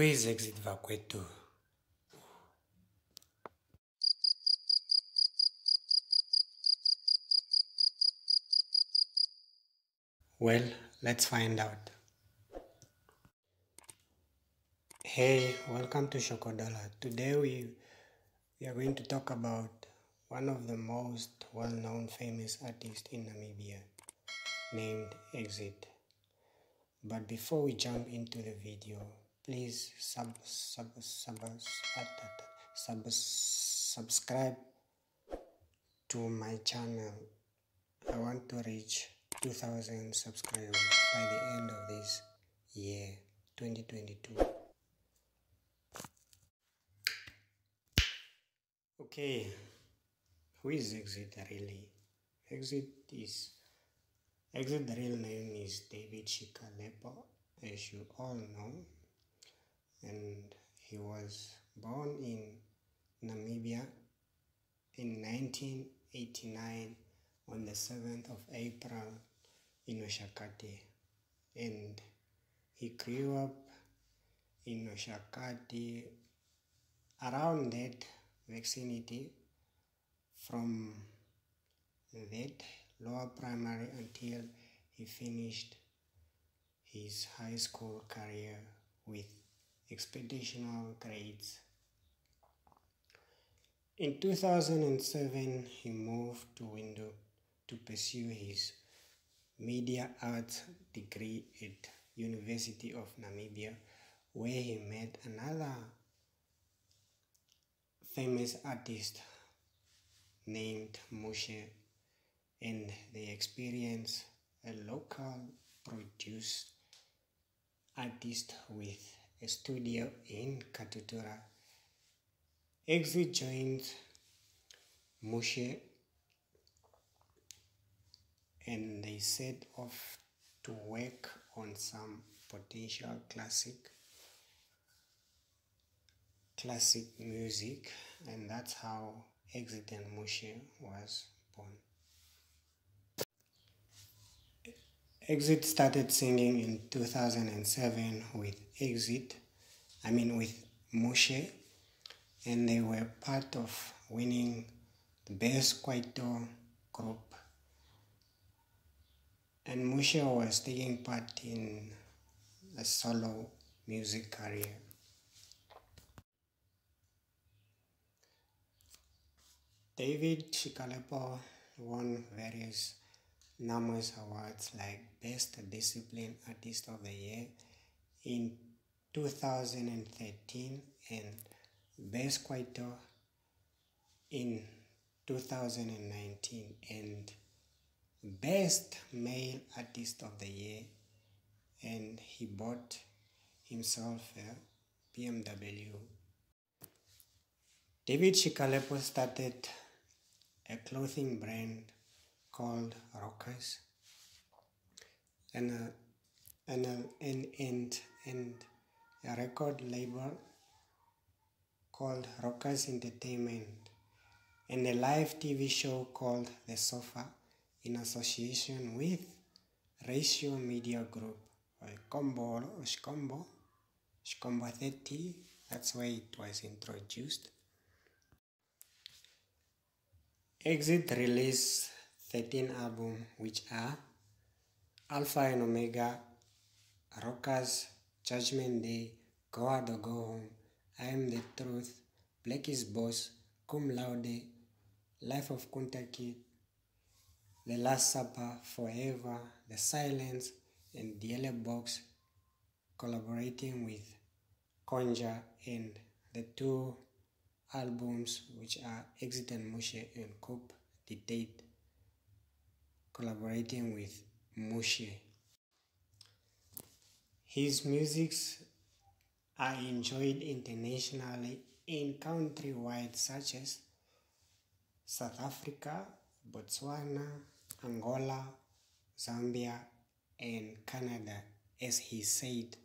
Is Exit Vakwetu? Well, let's find out. Hey, welcome to Shokodola. Today we, we are going to talk about one of the most well-known famous artists in Namibia named Exit. But before we jump into the video, please sub, sub, sub, sub, sub, subscribe to my channel. I want to reach 2000 subscribers by the end of this year 2022. Okay, who is Exit really? Exit is Exit the real name is David Shikalepo, as you all know, and he was born in Namibia in 1989 on the 7th of April in Oshakati, and he grew up in Oshakati around that vicinity from that lower primary until he finished his high school career with expeditional grades. In 2007, he moved to Windhoek to pursue his media arts degree at University of Namibia, where he met another famous artist named Mushe and they experienced a local produced artist with studio in Katutura. Exit joined Mushe and they set off to work on some potential classic classic music and that's how Exit and Mushe was born. Exit started singing in 2007 with Exit, I mean with Mushe, and they were part of winning the Best Kwaito group. And Mushe was taking part in a solo music career. David Shikalepo won various numerous awards like Best Discipline Artist of the Year in 2013 and Best Kwaito in 2019 and Best Male Artist of the Year and he bought himself a BMW. David Shikalepo started a clothing brand called Rockaz and a, and, a, and, and, and a record label called Rockaz Entertainment and a live TV show called The Sofa in association with Racio Media Group or Combo or Shkombo, Shkombo 30, that's where it was introduced. Exit released 13 albums which are Alpha and Omega, Rockaz, Judgment Day, Go Out or Go Home, I Am the Truth, Black is Boss, Cum Laude, Life of Kid, The Last Supper, Forever, The Silence, and The Yellow Box, collaborating with Konja and the two albums which are Exit and Mushe and Coop the Date collaborating with Mushe. His musics are enjoyed internationally in countrywide such as South Africa, Botswana, Angola, Zambia, and Canada, as he said.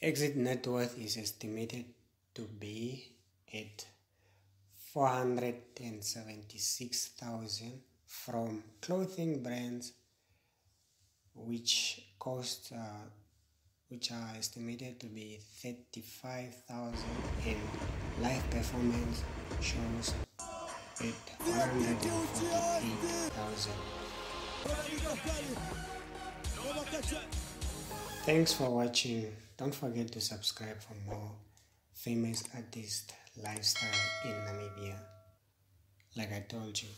Exit net worth is estimated to be at 476,000 from clothing brands which cost uh, which are estimated to be 35,000 and live performance shows at 148,000. Thanks for watching. Don't forget to subscribe for more famous artist lifestyle in Namibia. Like I told you.